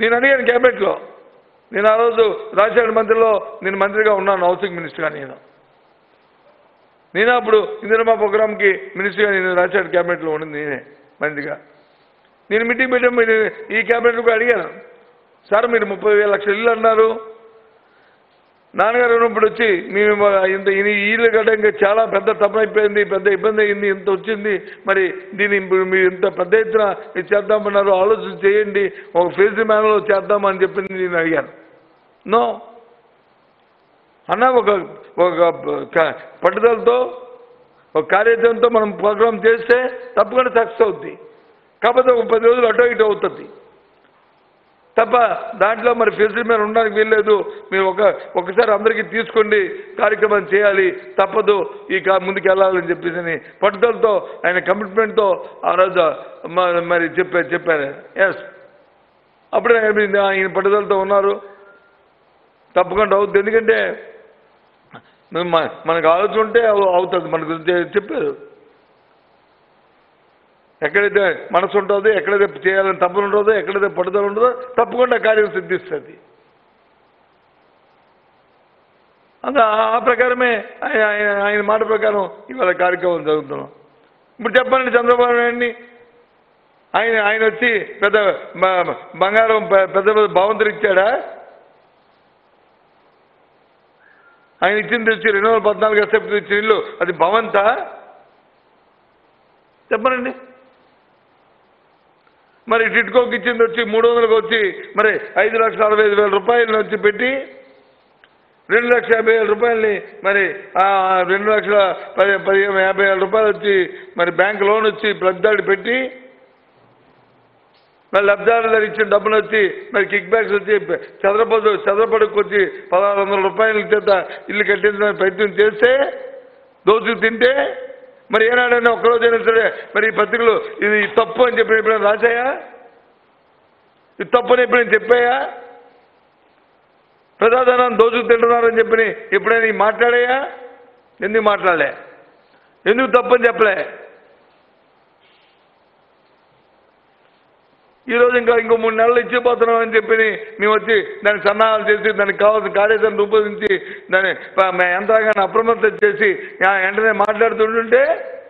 నేను అడిగాను క్యాబినెట్లో. నేను ఆ రోజు రాజశేఖర మంత్రిలో నేను మంత్రిగా ఉన్నాను హౌసింగ్ మినిస్టర్గా నేను. నేను అప్పుడు ఇందిరమా ప్రోగ్రామ్కి మినిస్టర్గా నేను రాజశేఖర క్యాబినెట్లో ఉండింది నేనే మంత్రిగా. నేను మీటింగ్ పెట్టాము ఈ క్యాబినెట్ కూడా అడిగాను. సార్ మీరు ముప్పై వేల లక్షల ఇల్లు అన్నారు. నాన్నగారు ఉన్నప్పుడు వచ్చి మేము ఇంత ఈ ఇల్లు కట్టడానికి చాలా పెద్ద తప్పైపోయింది పెద్ద ఇబ్బంది అయింది ఇంత వచ్చింది. మరి దీన్ని ఇప్పుడు మీరు ఇంత పెద్ద ఎత్తున ఇది చేద్దామన్నారు ఆలోచన చేయండి. ఒక ఫేజ్ మ్యాన్లో చేద్దామని చెప్పింది నేను అడిగాను. నో. అన్న ఒక ఒక పట్టుదలతో ఒక కార్యక్రమంతో మనం ప్రోగ్రామ్ చేస్తే తప్పకుండా సక్సెస్ అవుద్ది. కాకపోతే ఒక పది రోజులు అటో ఇటో అవుతుంది. తప్ప దాంట్లో మరి ఫెసిలిటీ మీద ఉండడానికి వీల్లేదు. మీరు ఒక ఒకసారి అందరికీ తీసుకోండి కార్యక్రమం చేయాలి. తప్పదు ఈ ముందుకు వెళ్ళాలని చెప్పేసి అని పట్టుదలతో ఆయన కమిట్మెంట్తో ఆ రోజు మరి చెప్పారు చెప్పారు. ఎస్ అప్పుడే ఆయన ఈయన పట్టుదలతో ఉన్నారు. తప్పకుండా అవుతుంది ఎందుకంటే మనకు ఆలోచన ఉంటే అవుతుంది. మనకు చెప్పారు. ఎక్కడైతే మనసు ఉంటుందో ఎక్కడైతే చేయాలని తప్పులు ఉంటుందో ఎక్కడైతే పట్టుదల ఉంటుందో తప్పకుండా కార్యం సిద్ధిస్తుంది. అంత ఆ ప్రకారమే ఆయన ఆయన మాట ప్రకారం ఇవాళ కార్యక్రమం జరుగుతున్నాం. ఇప్పుడు చెప్పండి చంద్రబాబు నాయుడిని ఆయన ఆయన వచ్చి పెద్ద బంగారం పెద్ద పెద్ద భవంతులు ఇచ్చాడా? ఆయన ఇచ్చింది వచ్చి రెండు వేల పద్నాలుగు సెప్టెంబర్ ఇచ్చిన ఇల్లు అది భవంతా? చెప్పనండి మరి టిట్కోకి ఇచ్చింది వచ్చి మూడు వందలకు వచ్చి మరి ఐదు లక్షల అరవై ఐదు వేల రూపాయలను వచ్చి పెట్టి రెండు లక్షల యాభై వేల రూపాయలని మరి రెండు లక్షల పది పదిహేను యాభై వేల రూపాయలు వచ్చి మరి బ్యాంక్ లోన్ వచ్చి లబ్ధాడు పెట్టి మరి లబ్ధారులకు ఇచ్చిన డబ్బులు వచ్చి మరి కిక్ బ్యాక్స్ వచ్చి చదరపడు చదరపడుకు వచ్చి పదహారు వందల రూపాయల చేత ఇల్లు కట్టించడానికి ప్రయత్నం చేస్తే దోచుకు తింటే మరి ఏనాడైనా ఒక్కరోజు సరే మరి ఈ పత్రికలు ఇది తప్పు అని చెప్పి ఎప్పుడైనా రాశాయా? ఇది తప్పు అని ఎప్పుడైనా చెప్పాయా? ప్రజాధనాన్ని దోచుకు తింటున్నారని చెప్పి ఎప్పుడైనా మాట్లాడాయా? ఎందుకు మాట్లాడలే? ఎందుకు తప్పని చెప్పలే? ఈరోజు ఇంకా ఇంకో మూడు నెలలు ఇచ్చిపోతున్నాం అని చెప్పి మేము వచ్చి దాన్ని సన్నాహాలు చేసి దానికి కావాల్సిన కార్యాచరణ రూపొందించి దాన్ని ఎంతగానో అప్రమత్త యంత్రాంగాన్ని అప్రమత్తం చేసి ఆ వెంటనే మాట్లాడుతుంటుంటే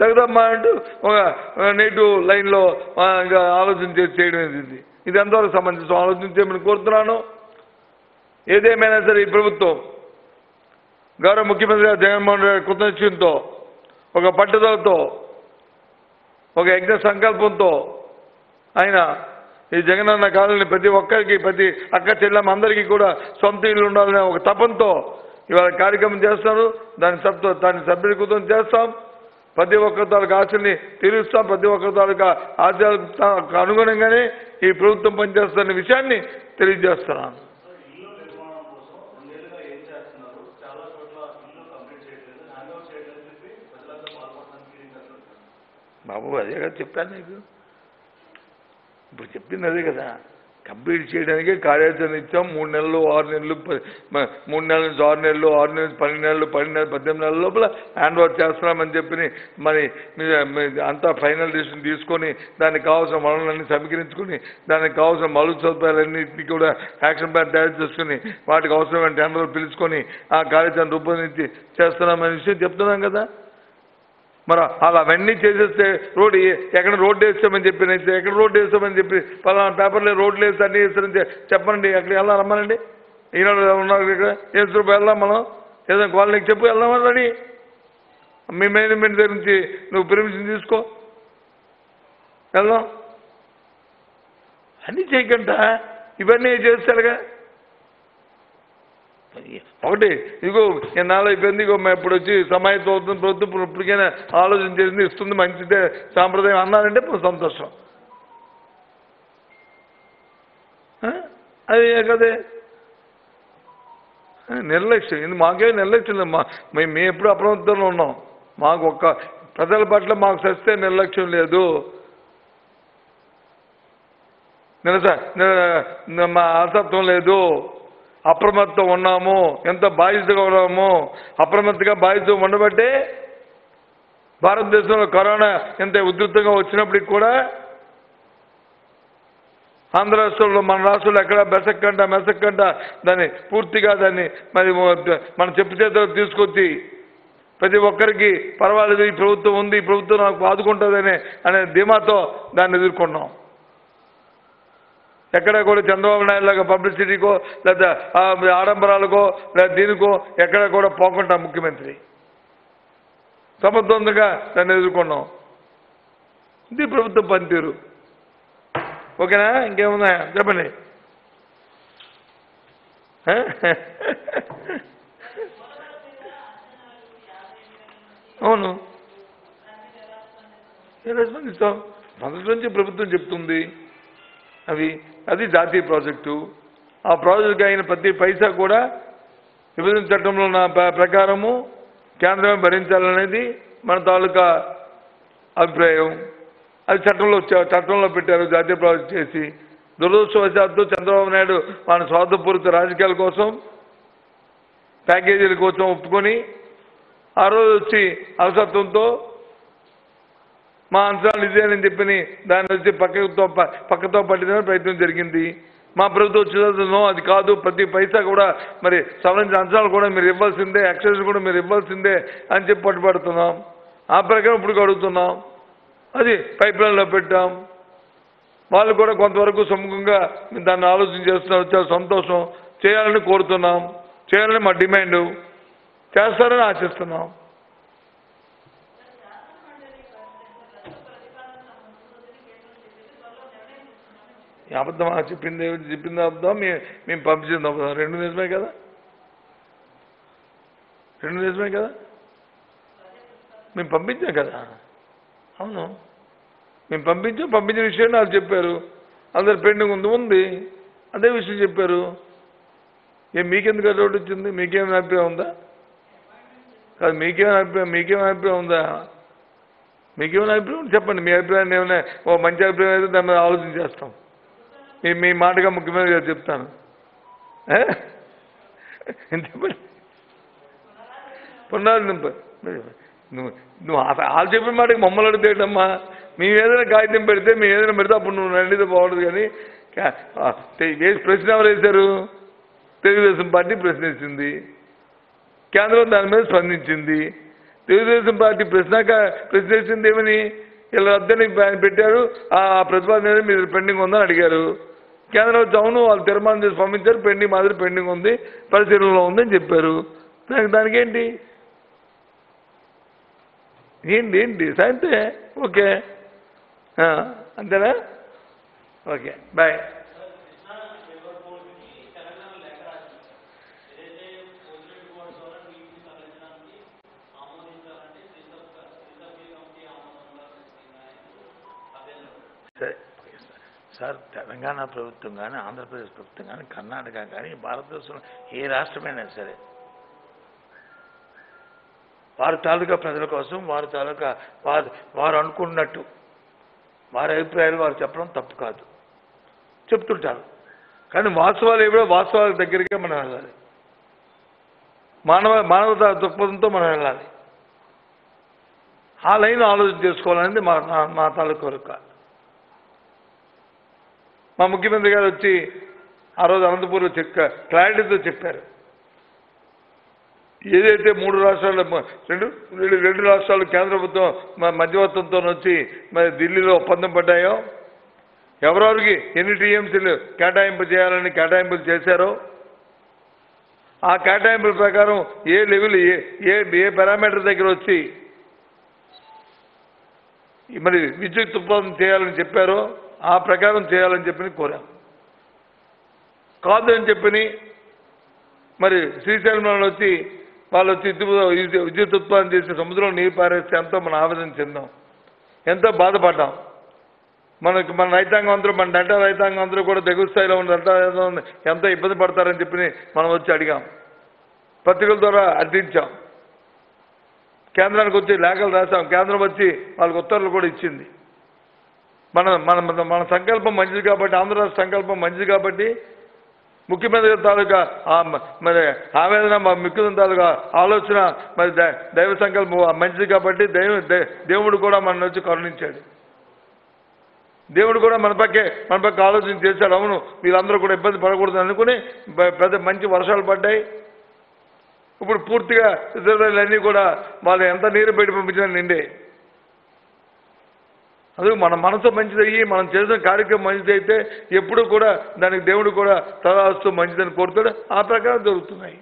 తగదమ్మా అంటూ ఒక నెగిటివ్ లైన్లో ఇంకా ఆలోచన చేసి చేయడం ఇది ఇది ఎంతవరకు సంబంధించిన ఆలోచన చేయమని కోరుతున్నాను. ఏదేమైనా సరే ఈ ప్రభుత్వం గౌరవ ముఖ్యమంత్రి జగన్మోహన్ రెడ్డి కృతజ్ఞతో ఒక పట్టుదలతో ఒక యజ్ఞ సంకల్పంతో ఆయన ఈ జగనన్న కాలనీ ప్రతి ఒక్కరికి ప్రతి అక్క చెల్లెమ్మ అందరికీ కూడా సొంత ఇల్లు ఉండాలనే ఒక తపంతో ఇవాళ కార్యక్రమం చేస్తారు దాని సబ్తో దాన్ని సభ్యులకృతం చేస్తాం. ప్రతి ఒక్కరి తాలూకు ఆశల్ని తీరుస్తాం. ప్రతి ఒక్కరి తాలూకా ఆశయాలకు అనుగుణంగానే ఈ ప్రభుత్వం పనిచేస్తున్న విషయాన్ని తెలియజేస్తున్నాను. బాబు అదే కదా చెప్పాను నీకు. ఇప్పుడు చెప్పింది అదే కదా. కంప్లీట్ చేయడానికే కార్యాచరణ ఇచ్చాం. మూడు నెలలు ఆరు నెలలు మూడు నెలల నుంచి ఆరు నెలలు ఆరు నెలల నుంచి పన్నెండు నెలలు పన్నెండు నెలలు పద్దెనిమిది నెలల లోపల హ్యాండ్ ఓవర్ చేస్తున్నామని చెప్పి మరి మీ- అంతా ఫైనల్ డిసిషన్ తీసుకొని దానికి కావాల్సిన వనరులన్నీ సమీకరించుకొని దానికి కావాల్సిన మౌలిక సదుపాయాలన్నింటినీ కూడా యాక్షన్ ప్లాన్ తయారు చేసుకుని వాటికి అవసరమైన టెండర్లు పిలుచుకొని ఆ కార్యాచరణ రూపొందించి చేస్తున్నామనే విషయం చెప్తున్నాం కదా. మరి అలా అవన్నీ చేసేస్తే రోడ్డు ఎక్కడ రోడ్డు వేస్తామని చెప్పి ఎక్కడ రోడ్డు వేస్తామని చెప్పి పలానా పేపర్లో రోడ్లు వేస్తే అన్ని వేస్తారని చెప్పండి అక్కడ వెళ్ళాలి రమ్మనండి? ఈనాడు ఉన్నారు ఇక్కడ? వేస్తూ వెళ్దాం మనం. ఏదైనా కాలనీకి చెప్పు వెళ్దామని రెడీ. మీ మేనేజ్మెంట్ దగ్గర నుంచి నువ్వు పెర్మిషన్ తీసుకో. వెళ్దాం. అన్నీ చేయకుండా ఇవన్నీ చేస్తారుగా. ఒకటి ఇదిగో ఎన్నాళ్ళు అయిపోయింది ఇగో మా ఇప్పుడు వచ్చి సమాయత్తం అవుతుంది ప్రభుత్వం ఇప్పుడు ఇప్పటికైనా ఆలోచన చేసింది ఇస్తుంది మంచిదే సాంప్రదాయం అన్నారంటే ఇప్పుడు సంతోషం. అది కదే నిర్లక్ష్యం. ఇది మాకే నిర్లక్ష్యం లేదు. మా మేము మేము ఎప్పుడు అప్రమత్తంలో ఉన్నాం. మాకు ఒక్క ప్రజల పట్ల మాకు సస్తే నిర్లక్ష్యం లేదు. నిరస మా అసత్వం లేదు. అప్రమత్తం ఉన్నాము ఎంత బాధ్యతగా ఉన్నాము అప్రమత్తగా బాధ్యత ఉండబట్టే భారతదేశంలో కరోనా ఎంత ఉధృతంగా వచ్చినప్పటికి కూడా ఆంధ్ర రాష్ట్రంలో మన రాష్ట్రంలో ఎక్కడ బెసక్కంట మెసక్కంట దాన్ని పూర్తిగా దాన్ని మరి మన చెప్పు చేతిలో తీసుకొచ్చి ప్రతి ఒక్కరికి పర్వాలేదు ఈ ప్రభుత్వం ఉంది ఈ ప్రభుత్వం నాకు ఆదుకుంటుందనే అనే ధీమాతో దాన్ని ఎదుర్కొన్నాం. ఎక్కడ కూడా చంద్రబాబు నాయుడు లాగా పబ్లిసిటీకో లేదా ఆడంబరాలకో లేదా దీనికో ఎక్కడ కూడా పోకుండా ముఖ్యమంత్రి. సమర్థవంతంగా దాన్ని ఎదుర్కొన్నాం. ఇది ప్రభుత్వం పనితీరు. ఓకేనా? ఇంకేమున్నాయా? చెప్పండి. అవును. స్పందిస్తాం మొదటి నుంచి ప్రభుత్వం చెప్తుంది. అవి అది జాతీయ ప్రాజెక్టు. ఆ ప్రాజెక్టుకి అయిన ప్రతి పైసా కూడా విభజన చట్టంలో ఉన్న ప్రకారము కేంద్రమే భరించాలనేది మన తాలూకా అభిప్రాయం. అది చట్టంలో చట్టంలో పెట్టారు జాతీయ ప్రాజెక్ట్ చేసి. దురదృష్టవశాత్తు చంద్రబాబు నాయుడు మన స్వార్థపూరిత రాజకీయాల కోసం ప్యాకేజీల కోసం ఒప్పుకొని ఆ రోజు వచ్చి అలసత్వంతో మా అంశాలు ఇదేనని చెప్పని దాన్ని వచ్చి పక్కతో ప- పక్కతో పట్టిన ప్రయత్నం జరిగింది. మా ప్రభుత్వం వచ్చేదో అది కాదు. ప్రతి పైసా కూడా మరి సవరించిన అంశాలు కూడా మీరు ఇవ్వాల్సిందే. ఎక్సైజ్ కూడా మీరు ఇవ్వాల్సిందే అని చెప్పి పట్టుబడుతున్నాం. ఆ ప్రకారం ఇప్పుడు అడుగుతున్నాం అది పైప్ లైన్లో పెట్టాం. వాళ్ళు కూడా కొంతవరకు సముఖంగా దాన్ని ఆలోచన చేస్తున్నారు. చాలా సంతోషం. చేయాలని కోరుతున్నాం. చేయాలని మా డిమాండ్. చేస్తారని ఆశిస్తున్నాం. అబద్ధం చెప్పింది ఏమిటి? చెప్పింది అబద్ధం? మేము మేము పంపించింది అబద్ధం. రెండు నిజమే కదా? రెండు నిజమే కదా? మేము పంపించాం కదా? అవును. మేము పంపించాం. పంపించిన విషయం నాకు చెప్పారు. అందరు పెండింగ్ ఉంది ఉంది. అదే విషయం చెప్పారు. ఏం మీకెందుకు అటువంటి వచ్చింది? మీకేమైనా అభిప్రాయం ఉందా? కాదు మీకేమైనా అభిప్రాయం మీకేమైనా అభిప్రాయం ఉందా? మీకేమైనా అభిప్రాయం చెప్పండి. మీ అభిప్రాయం ఏమైనా ఓ మంచి అభిప్రాయం అయితే దాని మీద ఆలోచన చేస్తాం. మీ మీ మాటగా ముఖ్యమంత్రి గారు చెప్తాను చెప్పండి నువ్వు నువ్వు వాళ్ళు చెప్పిన మాటకి మమ్మల్ని అడుగుతాడమ్మా మేము ఏదైనా కాగితం పెడితే మేము ఏదైనా పెడితే అప్పుడు నువ్వు నండితే బాగుండదు కానీ ఏది వేసి ప్రశ్న ఎవరు వేశారు? తెలుగుదేశం పార్టీ ప్రశ్నించింది కేంద్రం దాని మీద స్పందించింది. తెలుగుదేశం పార్టీ ప్రశ్న ప్రశ్నించింది ఏమని? ఇలా వద్దని పెట్టారు. ఆ ప్రతిపాదన మీద మీరు పెండింగ్ ఉందని అడిగారు. కేంద్రం వచ్చి అవును వాళ్ళు తీర్మానం చేసి పంపించారు పెండింగ్ మాదిరి పెండింగ్ ఉంది పరిశీలనలో ఉందని చెప్పారు. దానికి దానికేంటి? ఏంటి ఏంటి? అంతే ఓకే. అంతేనా? Okay bye. సార్. తెలంగాణ ప్రభుత్వం కానీ ఆంధ్రప్రదేశ్ ప్రభుత్వం కానీ కర్ణాటక కానీ భారతదేశంలో ఏ రాష్ట్రమైనా సరే వారి తాలూకా ప్రజల కోసం వారి తాలూకా వారు వారు అనుకున్నట్టు వారి అభిప్రాయాలు వారు చెప్పడం తప్పు కాదు. చెప్తుంటారు. కానీ వాస్తవాలు ఏమిటో వాస్తవాల దగ్గరికే మనం వెళ్ళాలి. మానవ మానవత దృక్పథంతో మనం వెళ్ళాలి. ఆ లైన్ ఆలోచన చేసుకోవాలనేది మా మా తాలూకా మా ముఖ్యమంత్రి గారు వచ్చి ఆ రోజు అనంతపూర్లో చెక్క క్లారిటీతో చెప్పారు. ఏదైతే మూడు రాష్ట్రాలు రెండు రెండు రెండు రాష్ట్రాలు కేంద్ర ప్రభుత్వం మధ్యవర్తంతో వచ్చి మరి ఢిల్లీలో ఒప్పందం పడ్డాయో ఎవరెవరికి ఎన్ని టీఎంసీలు కేటాయింపు చేయాలని కేటాయింపులు చేశారో ఆ కేటాయింపుల ప్రకారం ఏ లెవెల్ ఏ ఏ ఏ పారామీటర్ దగ్గర వచ్చి మరి విద్యుత్ ఉత్పాదన చేయాలని చెప్పారో ఆ ప్రకారం చేయాలని చెప్పి కోరాం. కాదు అని చెప్పని మరి శ్రీశైలంలో వచ్చి వాళ్ళు వచ్చి విద్యుత్ విద్యుత్ ఉత్పాదన చేసి సముద్రంలో నీరు పారేస్తే ఎంతో మనం ఆవేదన చెందాం. ఎంతో బాధపడ్డాం. మనకి మన రైతాంగం అందరూ మన డంటా రైతాంగం అందరూ కూడా దగ్గర స్థాయిలో ఉన్న డంటా రైతాంగం ఎంతో ఇబ్బంది పడతారని చెప్పి మనం వచ్చి అడిగాం. పత్రికల ద్వారా అర్థించాం. కేంద్రానికి వచ్చి లేఖలు రాసాం కేంద్రం వచ్చి వాళ్ళకి ఉత్తర్వులు కూడా ఇచ్చింది. మన మన మన- మన సంకల్పం మంచిది కాబట్టి ఆంధ్ర రాష్ట్ర సంకల్పం మంచిది కాబట్టి ముఖ్యమంత్రి గారి తాలూకా మరి ఆవేదన మా ముఖ్యమంత్రి తాలూకా ఆలోచన మరి దైవ సంకల్పం మంచిది కాబట్టి దైవ దే- దేవుడు కూడా మన వచ్చి కరుణించాడు. దేవుడు కూడా మన పక్కే మన పక్క ఆలోచన చేశాడు. అవును వీళ్ళందరూ కూడా ఇబ్బంది పడకూడదు అనుకుని పెద్ద మంచి వర్షాలు పడ్డాయి. ఇప్పుడు పూర్తిగా ఇజ్రాయల్ అన్నీ కూడా వాళ్ళు ఎంత నీరు బయట పంపించినా నిండే. అదే మన మనసు మంచిదయ్యి మనం చేసిన కార్యక్రమం మంచిదైతే ఎప్పుడు కూడా దానికి దేవుడు కూడా తదాస్తూ మంచిదని కోరుతాడు. ఆ ప్రకారం జరుగుతున్నాయి.